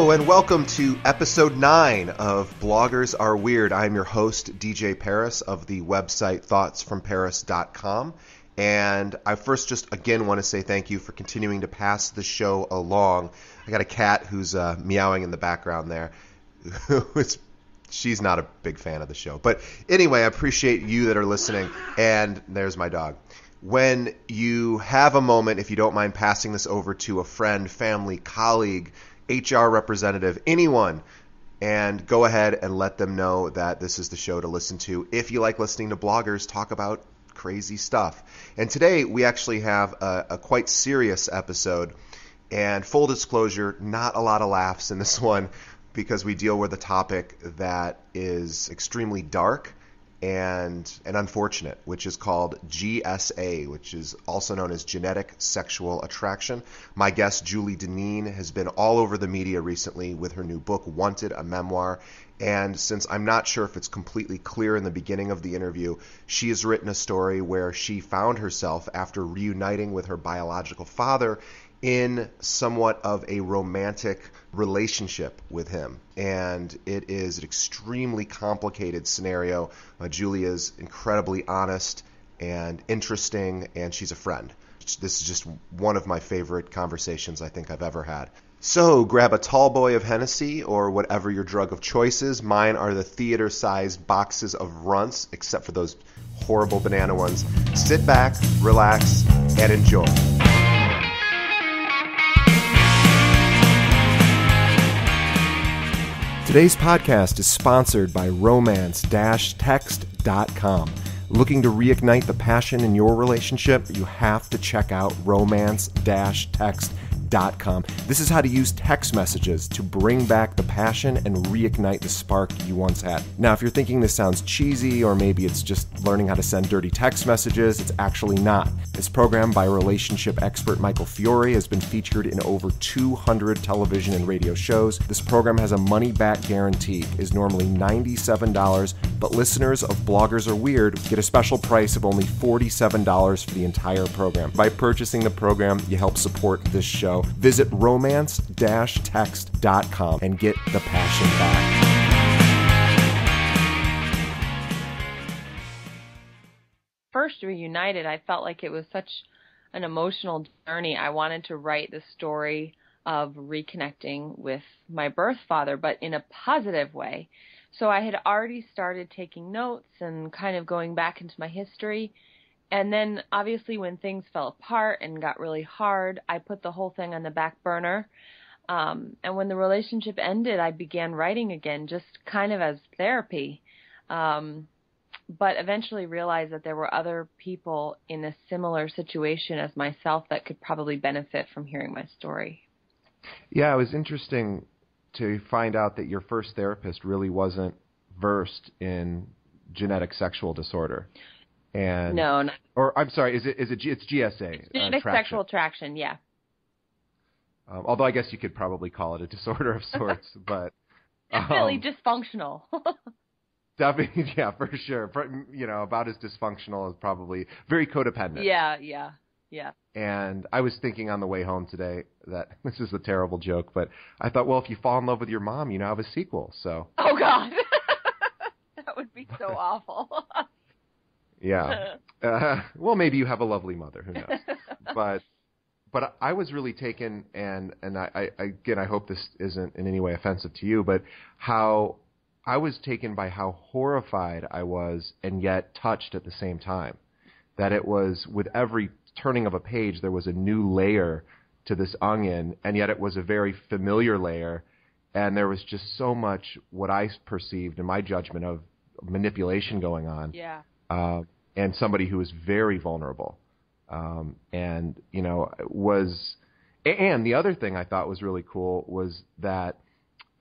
And welcome to episode 9 of Bloggers Are Weird. I'm your host, DJ Paris of the website thoughtsfromparis.com. And I first just again want to say thank you for continuing to pass the show along. I got a cat who's uh, meowing in the background there. She's not a big fan of the show. But anyway, I appreciate you that are listening. And there's my dog when you have a moment, if you don't mind passing this over to a friend, family, colleague, HR representative, anyone, and go ahead and let them know that this is the show to listen to if you like listening to bloggers talk about crazy stuff. And today we actually have a, a quite serious episode. And full disclosure, not a lot of laughs in this one because we deal with a topic that is extremely dark and and unfortunate, which is called GSA, which is also known as genetic sexual attraction. My guest Julie Deneen has been all over the media recently with her new book Wanted, a memoir. And since I'm not sure if it's completely clear in the beginning of the interview, she has written a story where she found herself after reuniting with her biological father in somewhat of a romantic relationship with him. And it is an extremely complicated scenario. Uh, Julie's incredibly honest and interesting, and she's a friend. This is just one of my favorite conversations I think I've ever had. So grab a tall boy of Hennessy or whatever your drug of choice is. Mine are the theater sized boxes of runts, except for those horrible banana ones. Sit back, relax, and enjoy. Today's podcast is sponsored by romance-text.com. Looking to reignite the passion in your relationship? You have to check out romance-text.com this is how to use text messages to bring back the passion and reignite the spark you once had. Now, if you're thinking this sounds cheesy or maybe it's just learning how to send dirty text messages, it's actually not. This program by relationship expert Michael Fiore has been featured in over 200 television and radio shows. This program has a money back guarantee, is normally $97, but listeners of Bloggers Are Weird get a special price of only $47 for the entire program. By purchasing the program, you help support this show visit romance-text.com and get the passion back. First reunited, I felt like it was such an emotional journey. I wanted to write the story of reconnecting with my birth father, but in a positive way. So I had already started taking notes and kind of going back into my history and then obviously when things fell apart and got really hard, I put the whole thing on the back burner. Um, and when the relationship ended, I began writing again, just kind of as therapy. Um, but eventually realized that there were other people in a similar situation as myself that could probably benefit from hearing my story. Yeah, it was interesting to find out that your first therapist really wasn't versed in genetic sexual disorder and no, or I'm sorry, is it is it it's GSA? Genetic uh, sexual attraction, yeah. Um, although I guess you could probably call it a disorder of sorts, but definitely um, dysfunctional. definitely, yeah, for sure. You know, about as dysfunctional as probably very codependent. Yeah, yeah, yeah. And I was thinking on the way home today that this is a terrible joke, but I thought, well, if you fall in love with your mom, you now have a sequel. So. Oh God, that would be so awful. Yeah. Uh, well, maybe you have a lovely mother. Who knows? but but I was really taken, and and I, I again I hope this isn't in any way offensive to you, but how I was taken by how horrified I was, and yet touched at the same time. That it was with every turning of a page there was a new layer to this onion, and yet it was a very familiar layer, and there was just so much what I perceived in my judgment of manipulation going on. Yeah uh, and somebody who was very vulnerable, um, and you know was. And the other thing I thought was really cool was that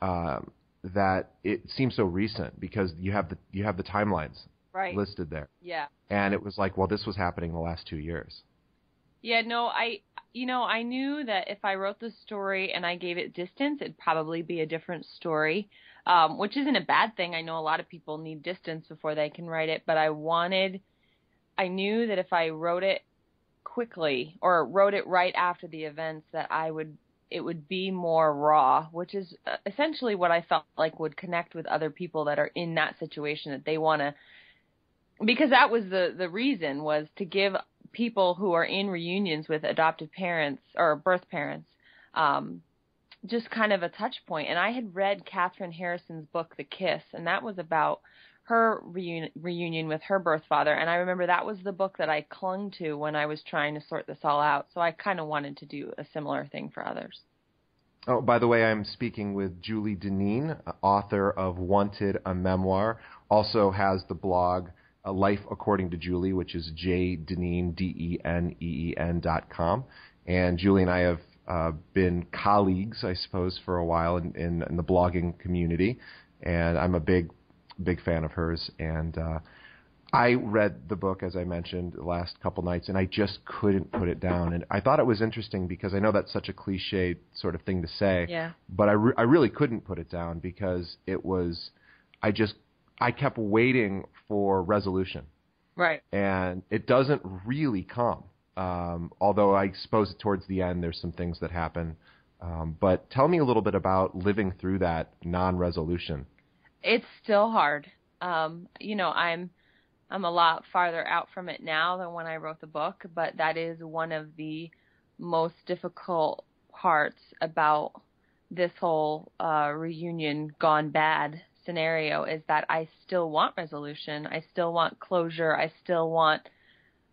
uh, that it seems so recent because you have the you have the timelines right. listed there. Yeah. And it was like, well, this was happening the last two years. Yeah, no, I, you know, I knew that if I wrote the story and I gave it distance, it'd probably be a different story um, which isn't a bad thing. I know a lot of people need distance before they can write it, but I wanted, I knew that if I wrote it quickly or wrote it right after the events, that I would it would be more raw, which is uh, essentially what I felt like would connect with other people that are in that situation that they want to because that was the the reason was to give people who are in reunions with adopted parents or birth parents um just kind of a touch point. and I had read Kathryn Harrison's book The Kiss and that was about her reunion, reunion with her birth father and I remember that was the book that I clung to when I was trying to sort this all out so I kind of wanted to do a similar thing for others. Oh, by the way, I'm speaking with Julie Deneen, author of Wanted, a memoir. Also has the blog uh, Life According to Julie, which is jdeneen, D-E-N-E-E-N dot com. And Julie and I have uh, been colleagues, I suppose, for a while in, in, in the blogging community. And I'm a big, big fan of hers. And uh, I read the book, as I mentioned, the last couple nights, and I just couldn't put it down. And I thought it was interesting because I know that's such a cliche sort of thing to say. Yeah. But I, re- I really couldn't put it down because it was, I just I kept waiting for resolution. Right. And it doesn't really come. Um, although I suppose towards the end there's some things that happen. Um, but tell me a little bit about living through that non-resolution. It's still hard. Um, you know, I'm I'm a lot farther out from it now than when I wrote the book, but that is one of the most difficult parts about this whole uh, reunion gone bad scenario is that I still want resolution. I still want closure. I still want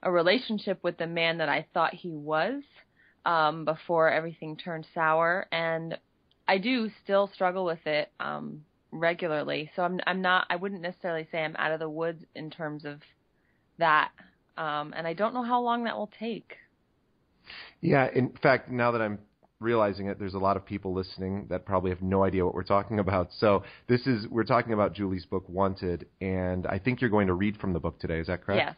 a relationship with the man that I thought he was um, before everything turned sour. And I do still struggle with it um, regularly. So I'm I'm not. I wouldn't necessarily say I'm out of the woods in terms of that. Um, and I don't know how long that will take. Yeah, in fact, now that I'm realizing it, there's a lot of people listening that probably have no idea what we're talking about. So this is we're talking about Julie's book Wanted, and I think you're going to read from the book today. Is that correct? Yes.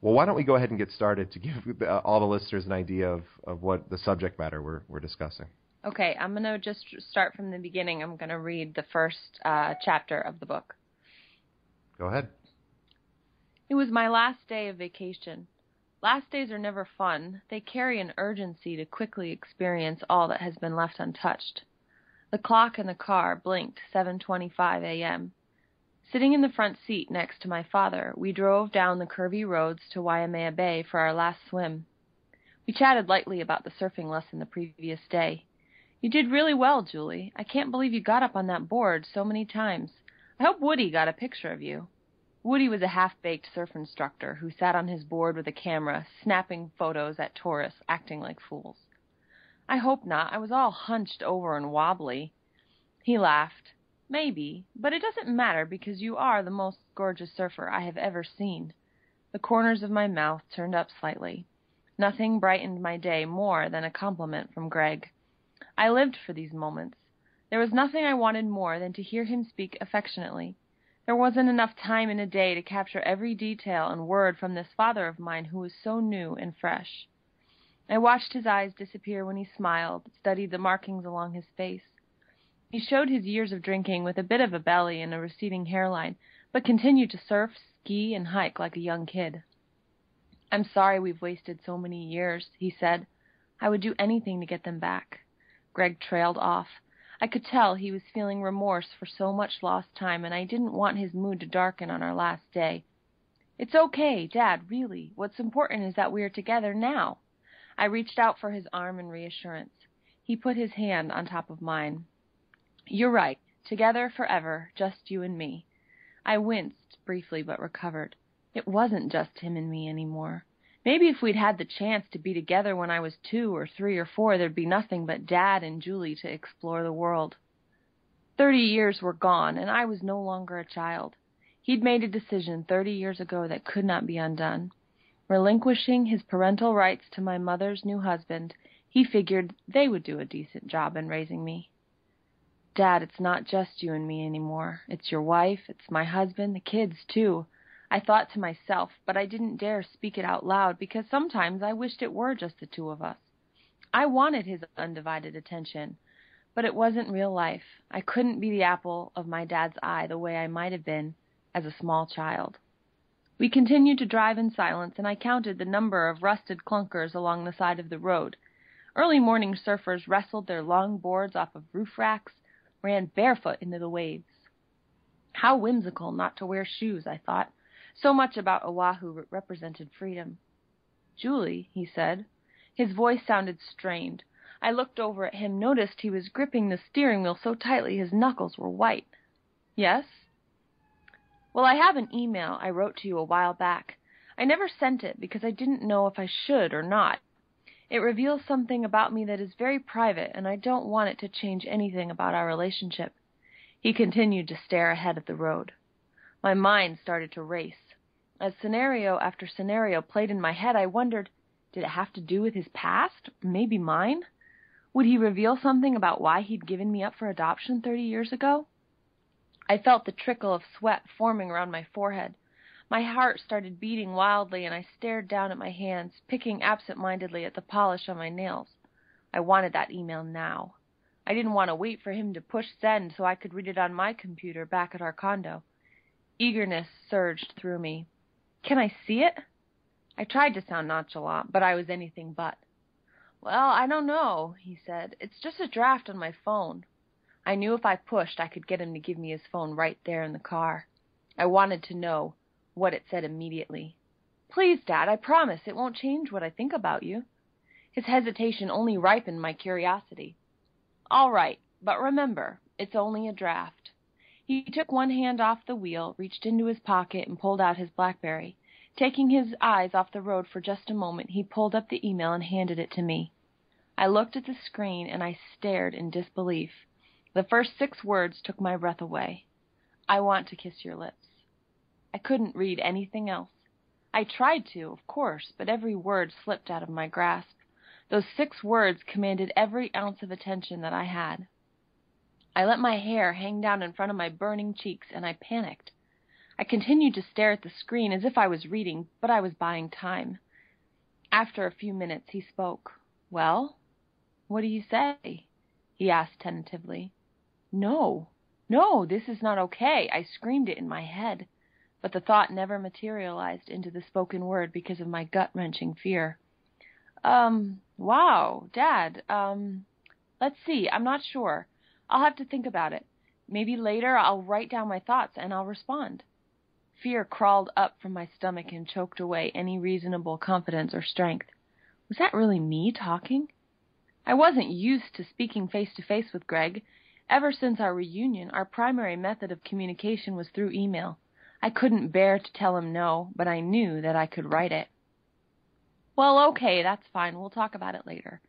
Well, why don't we go ahead and get started to give uh, all the listeners an idea of, of what the subject matter we're we're discussing. Okay, I'm going to just start from the beginning. I'm going to read the first uh, chapter of the book. Go ahead. It was my last day of vacation. Last days are never fun. They carry an urgency to quickly experience all that has been left untouched. The clock in the car blinked 7:25 a.m. Sitting in the front seat next to my father, we drove down the curvy roads to Waimea Bay for our last swim. We chatted lightly about the surfing lesson the previous day. You did really well, Julie. I can't believe you got up on that board so many times. I hope Woody got a picture of you. Woody was a half-baked surf instructor who sat on his board with a camera, snapping photos at tourists, acting like fools. I hope not. I was all hunched over and wobbly. He laughed. Maybe, but it doesn't matter because you are the most gorgeous surfer I have ever seen. The corners of my mouth turned up slightly. Nothing brightened my day more than a compliment from Greg. I lived for these moments. There was nothing I wanted more than to hear him speak affectionately. There wasn't enough time in a day to capture every detail and word from this father of mine who was so new and fresh. I watched his eyes disappear when he smiled, studied the markings along his face. He showed his years of drinking with a bit of a belly and a receding hairline, but continued to surf, ski, and hike like a young kid. I'm sorry we've wasted so many years, he said. I would do anything to get them back. Greg trailed off. I could tell he was feeling remorse for so much lost time, and I didn't want his mood to darken on our last day. It's okay, Dad, really. What's important is that we are together now. I reached out for his arm in reassurance. He put his hand on top of mine. You're right. Together forever, just you and me. I winced, briefly, but recovered. It wasn't just him and me any more. Maybe if we'd had the chance to be together when I was two or three or four, there'd be nothing but Dad and Julie to explore the world. Thirty years were gone, and I was no longer a child. He'd made a decision thirty years ago that could not be undone. Relinquishing his parental rights to my mother's new husband, he figured they would do a decent job in raising me. Dad, it's not just you and me anymore. It's your wife, it's my husband, the kids, too. I thought to myself, but I didn't dare speak it out loud because sometimes I wished it were just the two of us. I wanted his undivided attention, but it wasn't real life. I couldn't be the apple of my dad's eye the way I might have been as a small child. We continued to drive in silence, and I counted the number of rusted clunkers along the side of the road. Early morning surfers wrestled their long boards off of roof racks, ran barefoot into the waves. How whimsical not to wear shoes, I thought. So much about Oahu represented freedom. Julie, he said. His voice sounded strained. I looked over at him, noticed he was gripping the steering wheel so tightly his knuckles were white. Yes? Well, I have an email I wrote to you a while back. I never sent it because I didn't know if I should or not. It reveals something about me that is very private, and I don't want it to change anything about our relationship. He continued to stare ahead at the road. My mind started to race. As scenario after scenario played in my head, I wondered did it have to do with his past? Maybe mine? Would he reveal something about why he'd given me up for adoption thirty years ago? I felt the trickle of sweat forming around my forehead. My heart started beating wildly, and I stared down at my hands, picking absent mindedly at the polish on my nails. I wanted that email now. I didn't want to wait for him to push send so I could read it on my computer back at our condo. Eagerness surged through me. Can I see it? I tried to sound nonchalant, but I was anything but. Well, I don't know, he said. It's just a draft on my phone. I knew if I pushed I could get him to give me his phone right there in the car. I wanted to know what it said immediately. Please, Dad, I promise it won't change what I think about you. His hesitation only ripened my curiosity. All right, but remember, it's only a draft. He took one hand off the wheel, reached into his pocket, and pulled out his Blackberry. Taking his eyes off the road for just a moment, he pulled up the email and handed it to me. I looked at the screen and I stared in disbelief. The first six words took my breath away. I want to kiss your lips. I couldn't read anything else. I tried to, of course, but every word slipped out of my grasp. Those six words commanded every ounce of attention that I had. I let my hair hang down in front of my burning cheeks and I panicked. I continued to stare at the screen as if I was reading, but I was buying time. After a few minutes he spoke. Well? What do you say? he asked tentatively. No, no, this is not okay. I screamed it in my head, but the thought never materialized into the spoken word because of my gut wrenching fear. Um, wow, Dad, um, let's see, I'm not sure. I'll have to think about it. Maybe later I'll write down my thoughts and I'll respond. Fear crawled up from my stomach and choked away any reasonable confidence or strength. Was that really me talking? I wasn't used to speaking face to face with Greg. Ever since our reunion, our primary method of communication was through email. I couldn't bear to tell him no, but I knew that I could write it. Well, okay, that's fine. We'll talk about it later.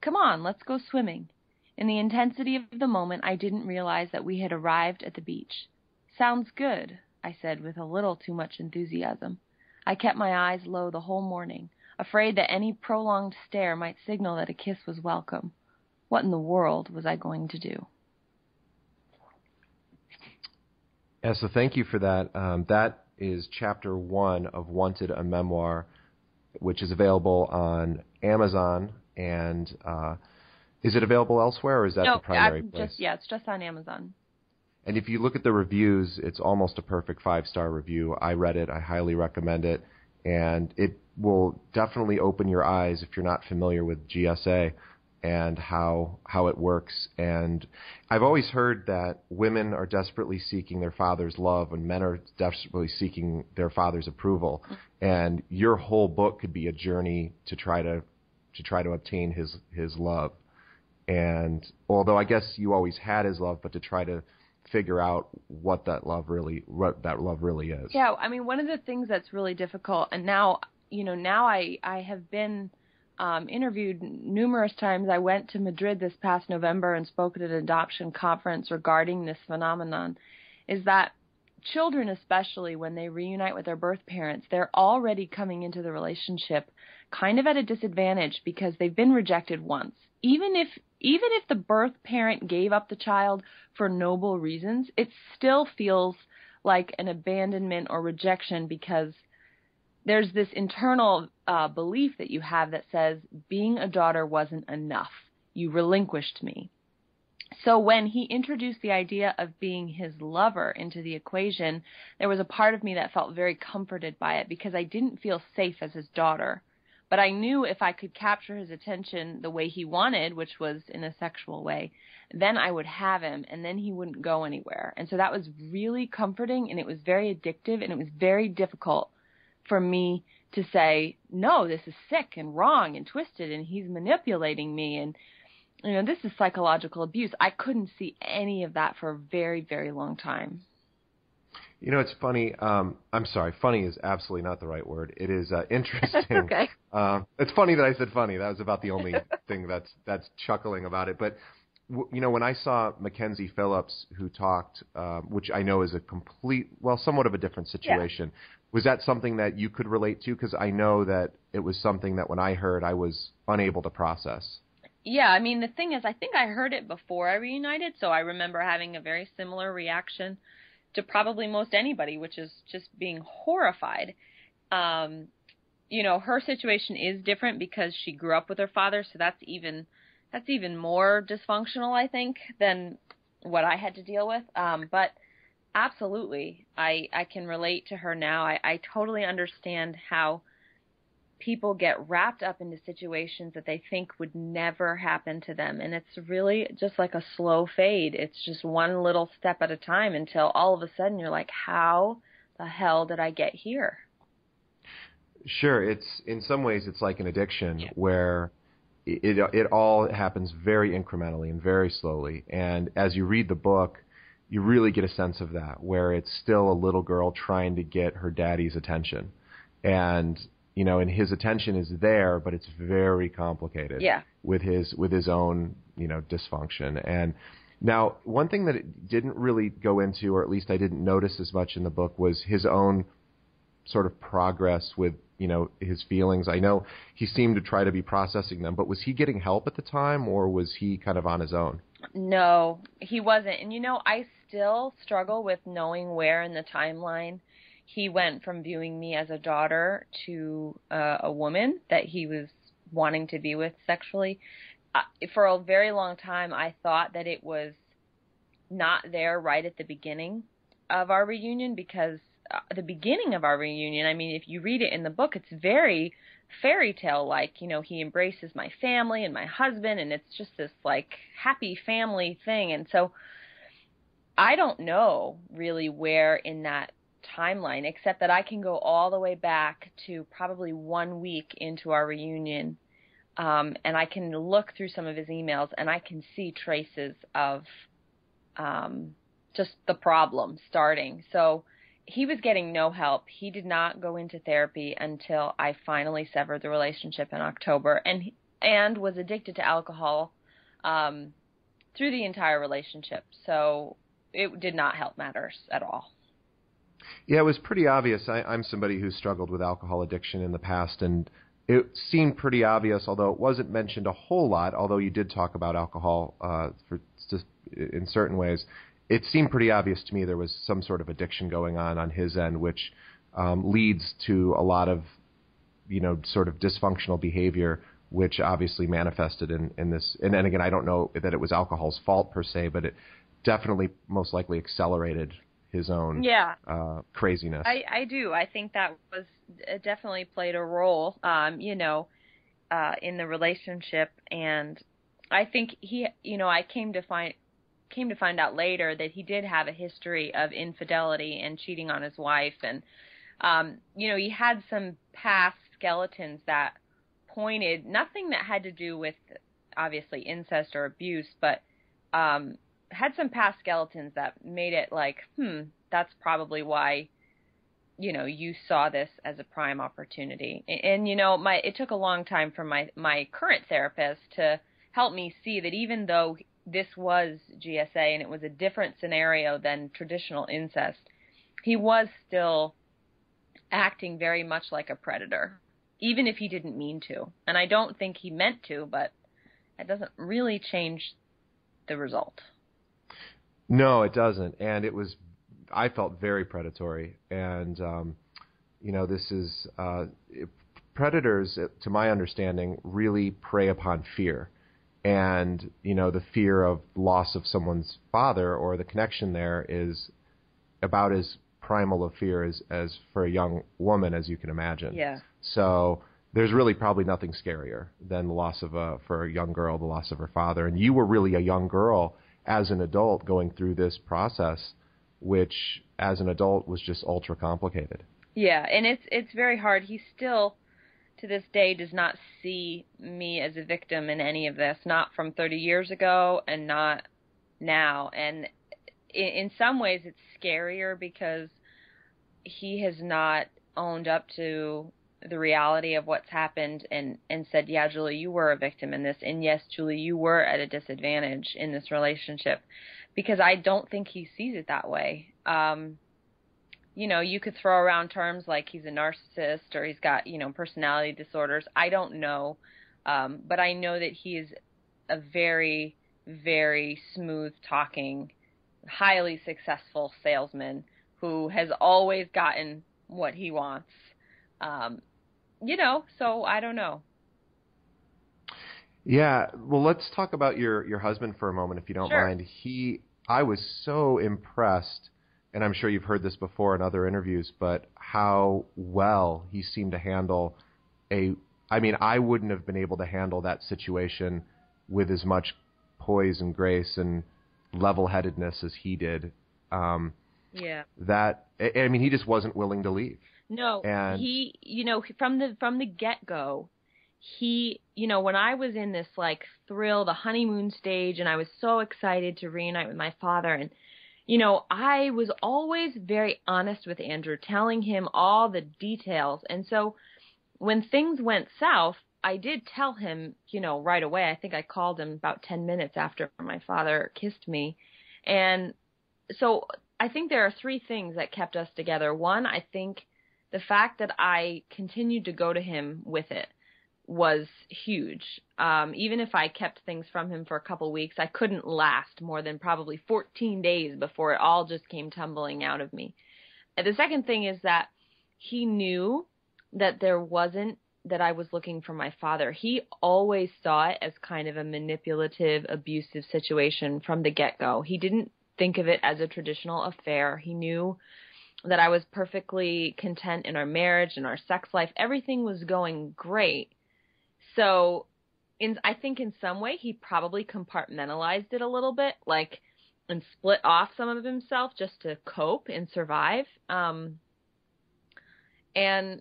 Come on, let's go swimming. In the intensity of the moment, I didn't realize that we had arrived at the beach. Sounds good, I said with a little too much enthusiasm. I kept my eyes low the whole morning, afraid that any prolonged stare might signal that a kiss was welcome. What in the world was I going to do? Yeah, so thank you for that. Um, that is chapter one of Wanted, a memoir, which is available on Amazon. And uh, is it available elsewhere, or is that no, the primary I'm place? Just, yeah, it's just on Amazon. And if you look at the reviews, it's almost a perfect five star review. I read it. I highly recommend it. And it will definitely open your eyes if you're not familiar with GSA and how how it works. And I've always heard that women are desperately seeking their father's love and men are desperately seeking their father's approval. And your whole book could be a journey to try to to try to obtain his his love. And although I guess you always had his love, but to try to figure out what that love really what that love really is. Yeah, I mean one of the things that's really difficult and now you know now I I have been um, interviewed numerous times. I went to Madrid this past November and spoke at an adoption conference regarding this phenomenon. Is that children, especially when they reunite with their birth parents, they're already coming into the relationship kind of at a disadvantage because they've been rejected once. Even if even if the birth parent gave up the child for noble reasons, it still feels like an abandonment or rejection because there's this internal uh, belief that you have that says being a daughter wasn't enough. You relinquished me. So when he introduced the idea of being his lover into the equation, there was a part of me that felt very comforted by it because I didn't feel safe as his daughter. But I knew if I could capture his attention the way he wanted, which was in a sexual way, then I would have him and then he wouldn't go anywhere. And so that was really comforting and it was very addictive and it was very difficult for me to say, no, this is sick and wrong and twisted and he's manipulating me and you know, this is psychological abuse. I couldn't see any of that for a very, very long time. You know, it's funny. Um, I'm sorry, funny is absolutely not the right word. It is uh, interesting. okay. Uh, it's funny that I said funny. That was about the only thing that's that's chuckling about it. But w- you know, when I saw Mackenzie Phillips, who talked, uh, which I know is a complete, well, somewhat of a different situation. Yeah. Was that something that you could relate to? Because I know that it was something that when I heard, I was unable to process. Yeah, I mean, the thing is, I think I heard it before I reunited, so I remember having a very similar reaction to probably most anybody, which is just being horrified. Um, you know, her situation is different because she grew up with her father, so that's even that's even more dysfunctional, I think, than what I had to deal with. Um, but absolutely, I I can relate to her now. I, I totally understand how people get wrapped up into situations that they think would never happen to them. And it's really just like a slow fade. It's just one little step at a time until all of a sudden you're like, how the hell did I get here? Sure. It's in some ways it's like an addiction yeah. where it, it it all happens very incrementally and very slowly. And as you read the book, you really get a sense of that, where it's still a little girl trying to get her daddy's attention. And you know, and his attention is there, but it's very complicated. Yeah. With his with his own you know dysfunction and. Now, one thing that it didn't really go into, or at least I didn't notice as much in the book, was his own sort of progress with you know his feelings. I know he seemed to try to be processing them, but was he getting help at the time, or was he kind of on his own? No, he wasn't. And you know, I still struggle with knowing where in the timeline he went from viewing me as a daughter to uh, a woman that he was wanting to be with sexually. Uh, for a very long time, I thought that it was not there right at the beginning of our reunion because uh, the beginning of our reunion, I mean, if you read it in the book, it's very fairy tale like. You know, he embraces my family and my husband, and it's just this like happy family thing. And so I don't know really where in that timeline, except that I can go all the way back to probably one week into our reunion. Um, and I can look through some of his emails and I can see traces of um, just the problem starting. So he was getting no help. He did not go into therapy until I finally severed the relationship in October, and and was addicted to alcohol um, through the entire relationship. So it did not help matters at all. Yeah, it was pretty obvious. I, I'm somebody who struggled with alcohol addiction in the past, and it seemed pretty obvious, although it wasn't mentioned a whole lot. Although you did talk about alcohol uh, for in certain ways, it seemed pretty obvious to me there was some sort of addiction going on on his end, which um, leads to a lot of you know sort of dysfunctional behavior, which obviously manifested in in this. And then again, I don't know that it was alcohol's fault per se, but it definitely most likely accelerated his own yeah. uh, craziness. I, I do. I think that was definitely played a role, um, you know, uh, in the relationship. And I think he, you know, I came to find came to find out later that he did have a history of infidelity and cheating on his wife, and um, you know, he had some past skeletons that pointed nothing that had to do with obviously incest or abuse, but um, had some past skeletons that made it like, hmm, that's probably why you know you saw this as a prime opportunity. And, and, you know my it took a long time for my my current therapist to help me see that even though this was GSA and it was a different scenario than traditional incest he was still acting very much like a predator even if he didn't mean to. And i don't think he meant to but it doesn't really change the result no, it doesn't, and it was. I felt very predatory, and um, you know, this is uh, predators, to my understanding, really prey upon fear, and you know, the fear of loss of someone's father or the connection there is about as primal a fear as as for a young woman as you can imagine. Yeah. So there's really probably nothing scarier than the loss of a for a young girl the loss of her father and you were really a young girl as an adult going through this process which as an adult was just ultra complicated. Yeah and it's it's very hard. He still to this day does not see me as a victim in any of this not from 30 years ago and not now. And in, in some ways it's scarier because he has not owned up to the reality of what's happened and and said, "Yeah, Julie, you were a victim in this, and yes, Julie, you were at a disadvantage in this relationship," because I don't think he sees it that way. Um, you know, you could throw around terms like he's a narcissist or he's got you know personality disorders. I don't know, um, but I know that he is a very very smooth talking, highly successful salesman who has always gotten what he wants. Um, you know, so I don't know. Yeah, well, let's talk about your your husband for a moment, if you don't sure. mind. He, I was so impressed, and I'm sure you've heard this before in other interviews, but how well he seemed to handle a. I mean, I wouldn't have been able to handle that situation with as much poise and grace and level-headedness as he did. Um, yeah. That I mean, he just wasn't willing to leave. No, and he, you know, from the from the get go, he, you know, when I was in this like thrill, the honeymoon stage, and I was so excited to reunite with my father, and you know, I was always very honest with Andrew, telling him all the details, and so when things went south, I did tell him, you know, right away. I think I called him about 10 minutes after my father kissed me. And so I think there are three things that kept us together. One, I think the fact that I continued to go to him with it was huge. Um, even if I kept things from him for a couple weeks, I couldn't last more than probably 14 days before it all just came tumbling out of me. And the second thing is that he knew that there wasn't that I was looking for my father. He always saw it as kind of a manipulative, abusive situation from the get go. He didn't think of it as a traditional affair. He knew that I was perfectly content in our marriage and our sex life. Everything was going great. So, in I think in some way he probably compartmentalized it a little bit, like and split off some of himself just to cope and survive. Um, and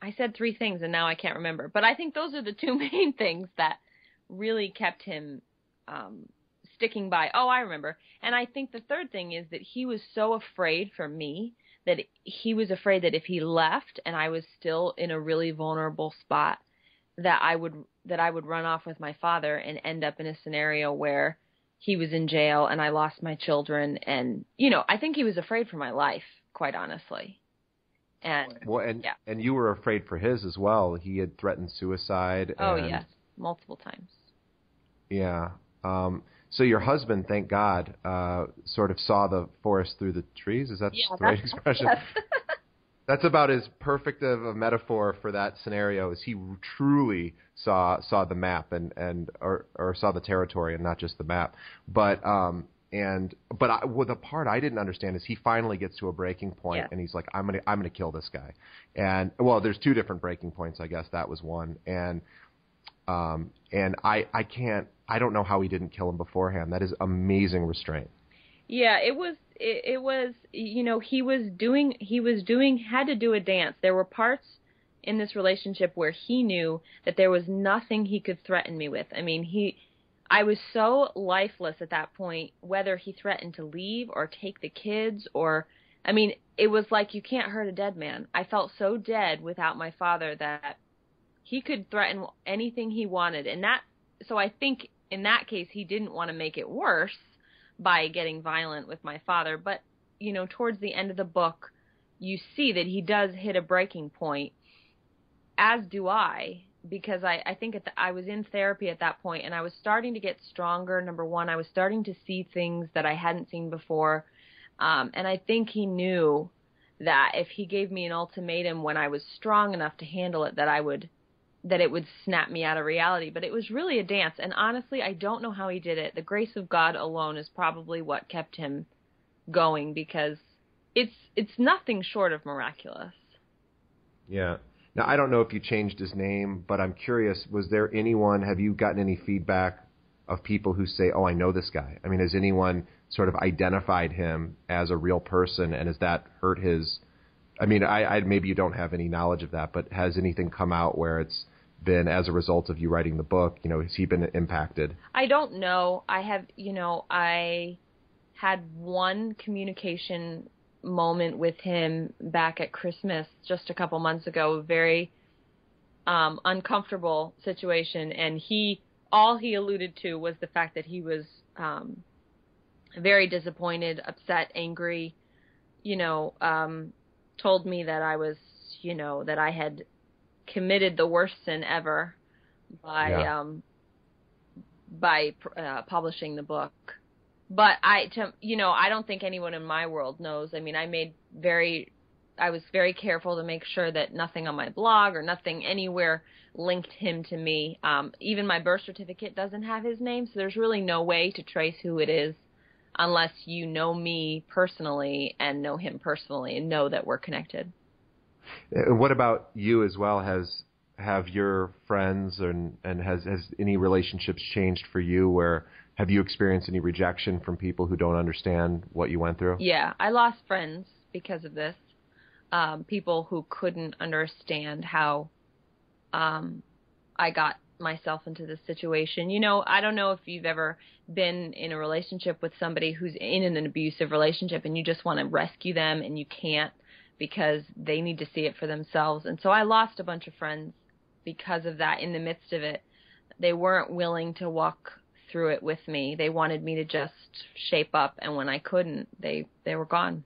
I said three things and now I can't remember, but I think those are the two main things that really kept him um, sticking by. Oh, I remember. And I think the third thing is that he was so afraid for me that he was afraid that if he left and I was still in a really vulnerable spot that I would that I would run off with my father and end up in a scenario where he was in jail and I lost my children. And you know I think he was afraid for my life quite honestly. And well and yeah. and you were afraid for his as well. He had threatened suicide oh and, yes. Multiple times. Yeah. Um so your husband, thank God, uh, sort of saw the forest through the trees. Is that yeah, the right expression? Yes. that's about as perfect of a metaphor for that scenario as he truly saw saw the map and and or or saw the territory and not just the map. But um and but I, well, the part I didn't understand is he finally gets to a breaking point Yeah. and he's like, I'm gonna I'm gonna kill this guy. And well, there's two different breaking points, I guess. That was one. And um and I I can't I don't know how he didn't kill him beforehand. That is amazing restraint. Yeah, it was it, it was you know, he was doing he was doing had to do a dance. There were parts in this relationship where he knew that there was nothing he could threaten me with. I mean, he I was so lifeless at that point whether he threatened to leave or take the kids or I mean, it was like you can't hurt a dead man. I felt so dead without my father that he could threaten anything he wanted. And that so I think in that case he didn't want to make it worse by getting violent with my father. But you know towards the end of the book you see that he does hit a breaking point as do I because I I think at the, I was in therapy at that point and I was starting to get stronger number 1 I was starting to see things that I hadn't seen before. Um and I think he knew that if he gave me an ultimatum when I was strong enough to handle it that I would that it would snap me out of reality. But it was really a dance. And honestly, I don't know how he did it. The grace of God alone is probably what kept him going because it's it's nothing short of miraculous. Yeah. Now, I don't know if you changed his name, but I'm curious, was there anyone, have you gotten any feedback of people who say, oh, I know this guy? I mean, has anyone sort of identified him as a real person, and has that hurt his? I mean, I, I maybe you don't have any knowledge of that, but has anything come out where it's been as a result of you writing the book? You know, has he been impacted? I don't know. I have, you know, I had one communication moment with him back at Christmas just a couple months ago, very um, uncomfortable situation, and he all he alluded to was the fact that he was um, very disappointed, upset, angry. You know, um, told me that I was, you know, that I had committed the worst sin ever by yeah. um, by uh, publishing the book but I, to, you know, I don't think anyone in my world knows. I mean, I made very, I was very careful to make sure that nothing on my blog or nothing anywhere linked him to me. Um, even my birth certificate doesn't have his name, so there's really no way to trace who it is unless you know me personally and know him personally and know that we're connected. Uh, what about you as well? Has have your friends and and has has any relationships changed for you where have you experienced any rejection from people who don't understand what you went through? Yeah, I lost friends because of this. Um, people who couldn't understand how um, I got myself into this situation. You know, I don't know if you've ever been in a relationship with somebody who's in an abusive relationship and you just want to rescue them and you can't because they need to see it for themselves. And so I lost a bunch of friends because of that in the midst of it. They weren't willing to walk through it with me. They wanted me to just shape up, and when I couldn't, they they were gone.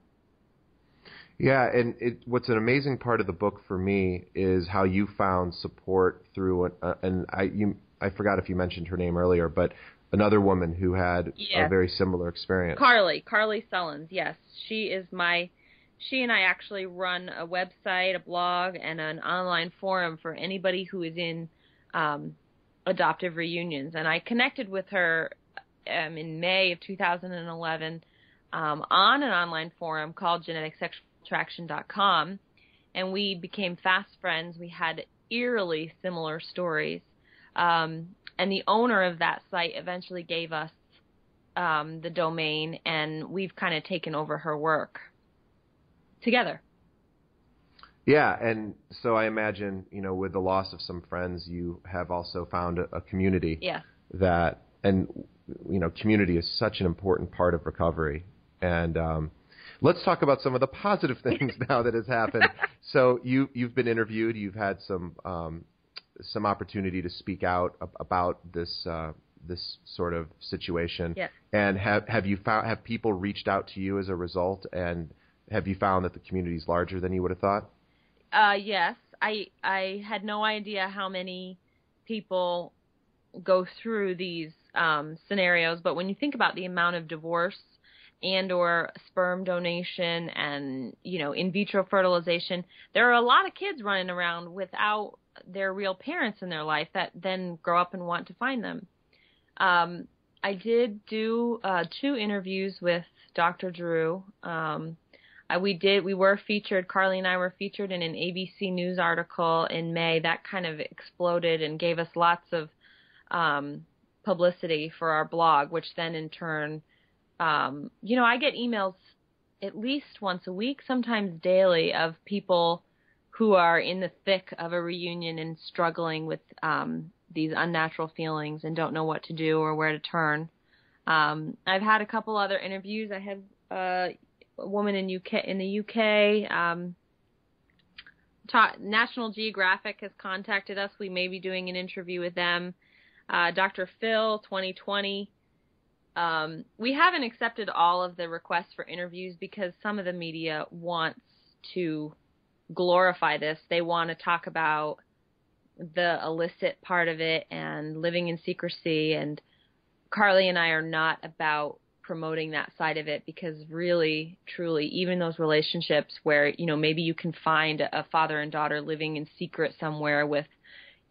Yeah, and it, what's an amazing part of the book for me is how you found support through an, uh, and I you I forgot if you mentioned her name earlier, but another woman who had yes. a very similar experience. Carly, Carly Sullins. Yes, she is my. She and I actually run a website, a blog, and an online forum for anybody who is in um, adoptive reunions. And I connected with her um, in May of 2011 um, on an online forum called geneticsexualattraction.com. And we became fast friends. We had eerily similar stories. Um, and the owner of that site eventually gave us um, the domain, and we've kind of taken over her work together. Yeah, and so I imagine, you know, with the loss of some friends, you have also found a, a community. Yeah. That and you know, community is such an important part of recovery. And um, let's talk about some of the positive things now that has happened. so you you've been interviewed. You've had some um, some opportunity to speak out about this uh, this sort of situation. Yeah. And have have you found have people reached out to you as a result? And have you found that the community is larger than you would have thought? Uh, yes, I I had no idea how many people go through these um, scenarios, but when you think about the amount of divorce and or sperm donation and you know in vitro fertilization, there are a lot of kids running around without their real parents in their life that then grow up and want to find them. Um, I did do uh, two interviews with Dr. Drew. Um, uh, we did we were featured carly and i were featured in an abc news article in may that kind of exploded and gave us lots of um, publicity for our blog which then in turn um, you know i get emails at least once a week sometimes daily of people who are in the thick of a reunion and struggling with um, these unnatural feelings and don't know what to do or where to turn um, i've had a couple other interviews i have uh, a woman in UK in the UK. Um, National Geographic has contacted us. We may be doing an interview with them. Uh, Dr. Phil, 2020. Um, we haven't accepted all of the requests for interviews because some of the media wants to glorify this. They want to talk about the illicit part of it and living in secrecy. And Carly and I are not about promoting that side of it because really truly even those relationships where you know maybe you can find a father and daughter living in secret somewhere with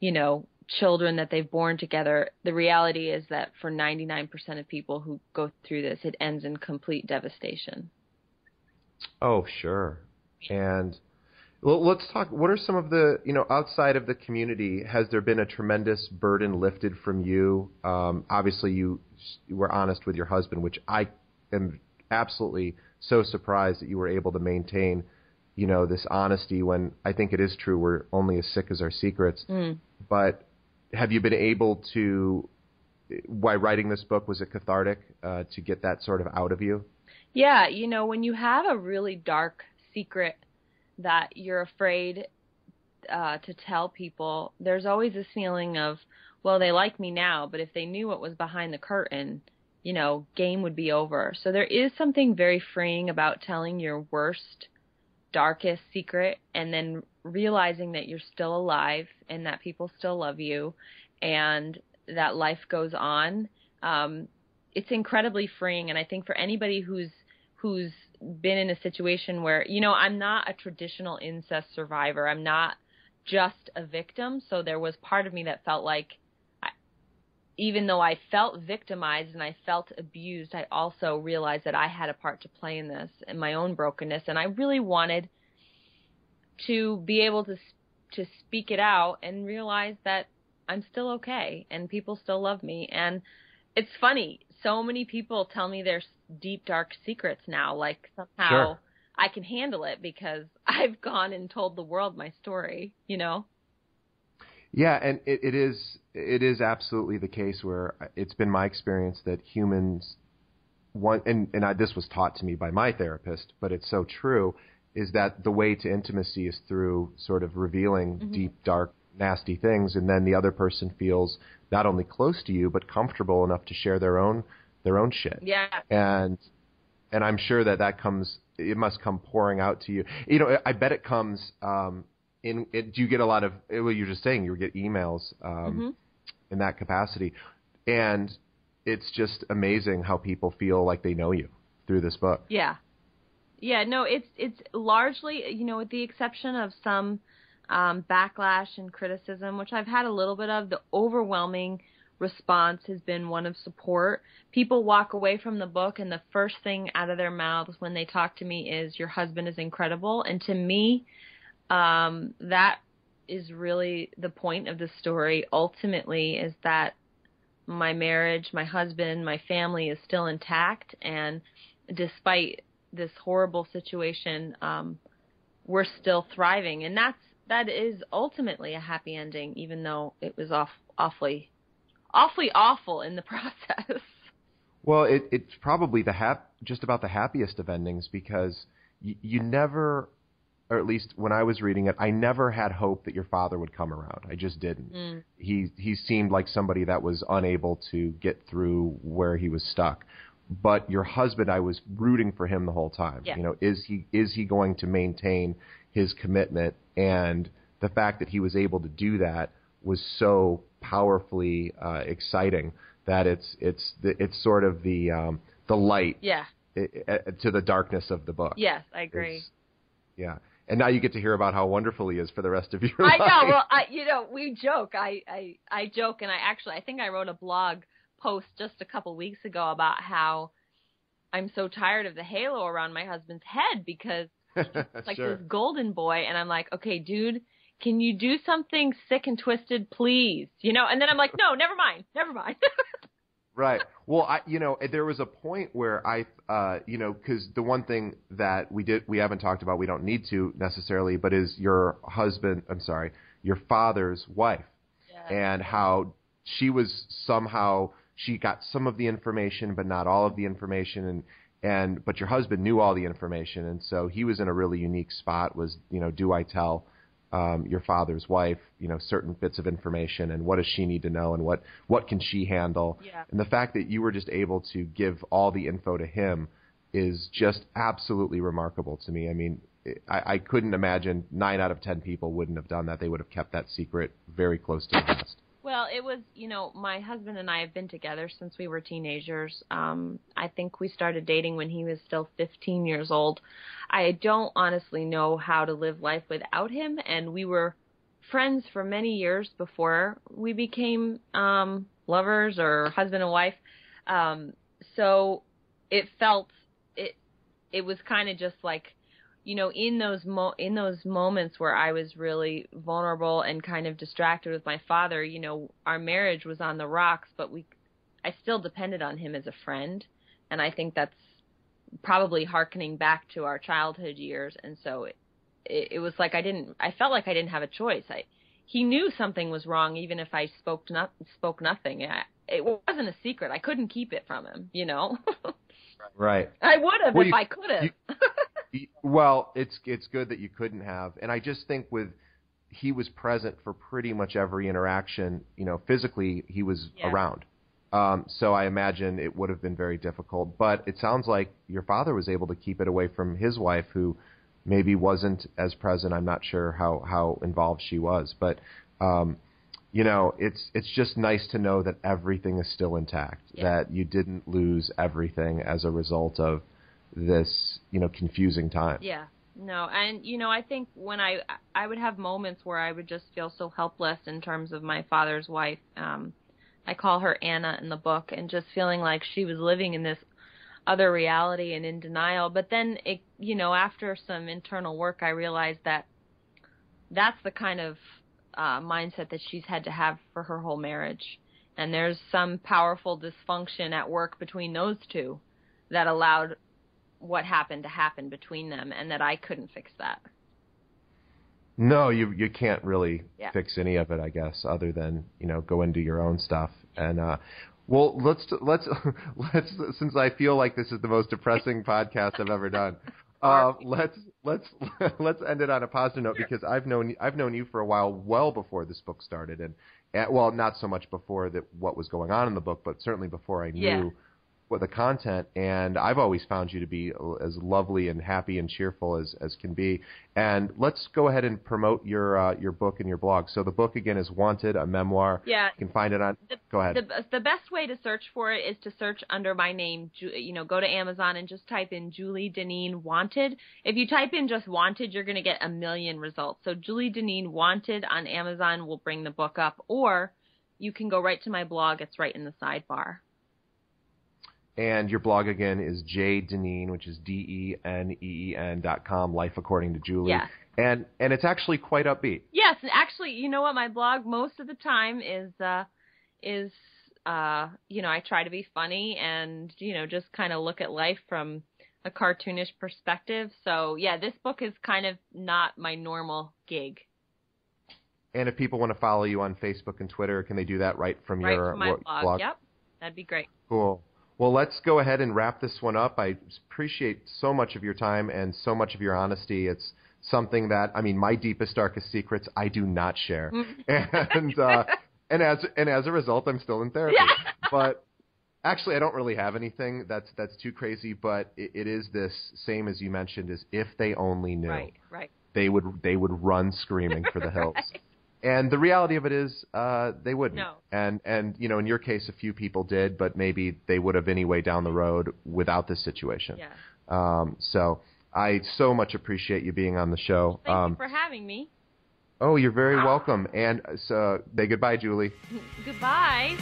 you know children that they've born together the reality is that for 99% of people who go through this it ends in complete devastation oh sure and Well, let's talk. What are some of the, you know, outside of the community, has there been a tremendous burden lifted from you? Um, obviously, you, you were honest with your husband, which I am absolutely so surprised that you were able to maintain, you know, this honesty when I think it is true we're only as sick as our secrets. Mm. But have you been able to, Why writing this book, was it cathartic uh, to get that sort of out of you? Yeah, you know, when you have a really dark secret that you're afraid uh, to tell people, there's always this feeling of, well, they like me now, but if they knew what was behind the curtain, you know, game would be over. So there is something very freeing about telling your worst, darkest secret and then realizing that you're still alive and that people still love you and that life goes on. Um, it's incredibly freeing. And I think for anybody who's, who's been in a situation where, you know, I'm not a traditional incest survivor. I'm not just a victim. So there was part of me that felt like, I, even though I felt victimized and I felt abused, I also realized that I had a part to play in this and my own brokenness. And I really wanted to be able to to speak it out and realize that I'm still okay and people still love me. And it's funny, so many people tell me their deep dark secrets now. Like somehow Sure. I can handle it because I've gone and told the world my story. You know? Yeah, and it, it is it is absolutely the case where it's been my experience that humans want and and I, this was taught to me by my therapist, but it's so true is that the way to intimacy is through sort of revealing Mhm. deep dark nasty things and then the other person feels not only close to you but comfortable enough to share their own their own shit Yeah. and and I'm sure that that comes it must come pouring out to you. You know, I bet it comes um in it, do you get a lot of well you're just saying you get emails um Mhm. in that capacity and it's just amazing how people feel like they know you through this book. Yeah. Yeah, no, it's it's largely, you know, with the exception of some um, backlash and criticism, which I've had a little bit of, the overwhelming response has been one of support. People walk away from the book and the first thing out of their mouths when they talk to me is your husband is incredible. And to me, um, that is really the point of the story ultimately is that my marriage, my husband, my family is still intact and despite this horrible situation, um, we're still thriving, and that's that is ultimately a happy ending, even though it was off awfully, awfully awful in the process. Well, it, it's probably the hap- just about the happiest of endings because y- you never, or at least when I was reading it, I never had hope that your father would come around. I just didn't. Mm. He he seemed like somebody that was unable to get through where he was stuck. But your husband, I was rooting for him the whole time. Yeah. You know, is he is he going to maintain his commitment? And the fact that he was able to do that was so powerfully uh, exciting that it's it's the, it's sort of the um, the light Yeah. i- i- to the darkness of the book. Yes, I agree. It's- yeah. And now you get to hear about how wonderful he is for the rest of your I life. know. Well, I you know we joke. I I I joke, and I actually I think I wrote a blog post just a couple weeks ago about how I'm so tired of the halo around my husband's head because it's like sure. this golden boy, and I'm like, okay, dude, can you do something sick and twisted, please? You know, and then I'm like, no, never mind, never mind. Right. Well, I, you know, there was a point where I, uh, you know, because the one thing that we did, we haven't talked about, we don't need to necessarily, but is your husband, I'm sorry, your father's wife, and how she was somehow she got some of the information, but not all of the information, and and but your husband knew all the information, and so he was in a really unique spot. Was you know, do I tell um, your father's wife, you know, certain bits of information, and what does she need to know, and what what can she handle? Yeah. And the fact that you were just able to give all the info to him is just absolutely remarkable to me. I mean, I, I couldn't imagine nine out of ten people wouldn't have done that. They would have kept that secret very close to the vest. Well, it was, you know, my husband and I have been together since we were teenagers. Um, I think we started dating when he was still 15 years old. I don't honestly know how to live life without him, and we were friends for many years before we became um, lovers or husband and wife. Um, so it felt it it was kind of just like you know, in those mo- in those moments where I was really vulnerable and kind of distracted with my father, you know, our marriage was on the rocks, but we I still depended on him as a friend, and I think that's probably harkening back to our childhood years, and so it, it, it was like I didn't I felt like I didn't have a choice. I he knew something was wrong even if I spoke not spoke nothing. I, it wasn't a secret. I couldn't keep it from him, you know. right. I would have Well, if you- I could have. Well, it's it's good that you couldn't have, and I just think with he was present for pretty much every interaction. You know, physically he was Yeah. around. Um, so I imagine it would have been very difficult. But it sounds like your father was able to keep it away from his wife, who maybe wasn't as present. I'm not sure how how involved she was, but um, you know, it's it's just nice to know that everything is still intact. Yeah. That you didn't lose everything as a result of this, you know, confusing time. Yeah. No, and you know, I think when I I would have moments where I would just feel so helpless in terms of my father's wife. Um I call her Anna in the book and just feeling like she was living in this other reality and in denial. But then it you know, after some internal work I realized that that's the kind of uh mindset that she's had to have for her whole marriage. And there's some powerful dysfunction at work between those two that allowed what happened to happen between them and that I couldn't fix that. No, you you can't really Yeah. fix any of it, I guess, other than you know go into your own stuff. And uh, well, let's let's let's since I feel like this is the most depressing podcast I've ever done. Uh, let's let's let's end it on a positive note because I've known I've known you for a while, well before this book started, and, and well, not so much before that what was going on in the book, but certainly before I knew Yeah. What the content. And I've always found you to be as lovely and happy and cheerful as as can be. And let's go ahead and promote your uh, your book and your blog. So the book again is Wanted, a memoir. Yeah. You can find it on. The, Go ahead. The, the best way to search for it is to search under my name. You know, go to Amazon and just type in Julie DeNeen Wanted. If you type in just Wanted, you're going to get a million results. So Julie DeNeen Wanted on Amazon will bring the book up, or you can go right to my blog. It's right in the sidebar. And your blog again is J Deneen, which is D E N E E N dot com. Life according to Julie. Yeah. And and it's actually quite upbeat. Yes, and actually, you know what? My blog most of the time is uh is uh you know I try to be funny and you know just kind of look at life from a cartoonish perspective. So yeah, this book is kind of not my normal gig. And if people want to follow you on Facebook and Twitter, can they do that right from Right your from my wo- blog. Yep, that'd be great. Cool. Well, let's go ahead and wrap this one up. I appreciate so much of your time and so much of your honesty. It's something that I mean, my deepest, darkest secrets I do not share, and uh, and as and as a result, I'm still in therapy. Yeah. but actually, I don't really have anything that's that's too crazy. But it, it is this same as you mentioned: is if they only knew, Right, right. they would they would run screaming for the hills. And the reality of it is, uh, they wouldn't. No. And and you know, in your case, a few people did, but maybe they would have anyway down the road without this situation. Yeah. Um, so I so much appreciate you being on the show. Thank um, you for having me. oh, you're very welcome. And uh, so, say goodbye, Julie. Goodbye.